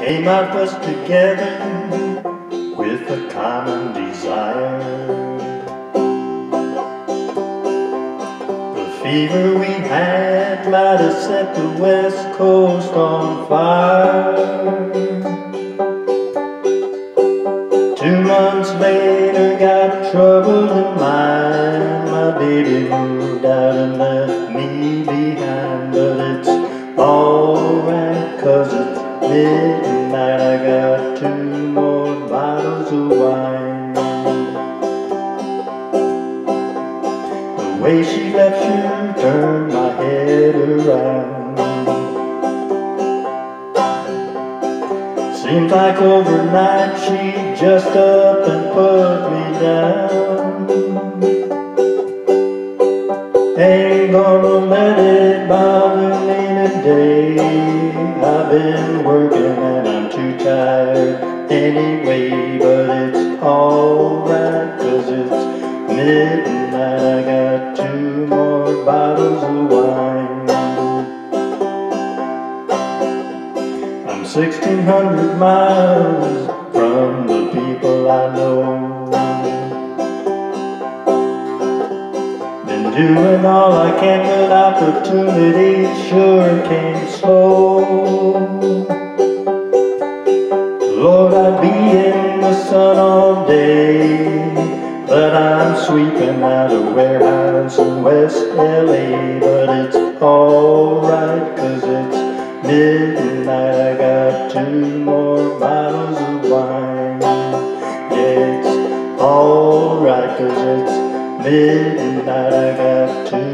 came out us together with a common desire. The fever we had might have set the west coast on fire. Two months later, got trouble in mind. My baby moved out and left me behind, but it's alright, cause it's two more bottles of wine. The way she left you turned my head around. Seems like overnight she just up and put me down. Ain't gonna let it bother me today. I've been working and I'm too tired bottles of wine. I'm 1600 miles from the people I know. Been doing all I can, but opportunity sure came slow. Lord, I'd be in the sun all day, but I'm sweeping out a warehouse in West LA. But it's alright, cause it's midnight. I got two more bottles of wine. Yeah, it's alright, cause it's midnight I got to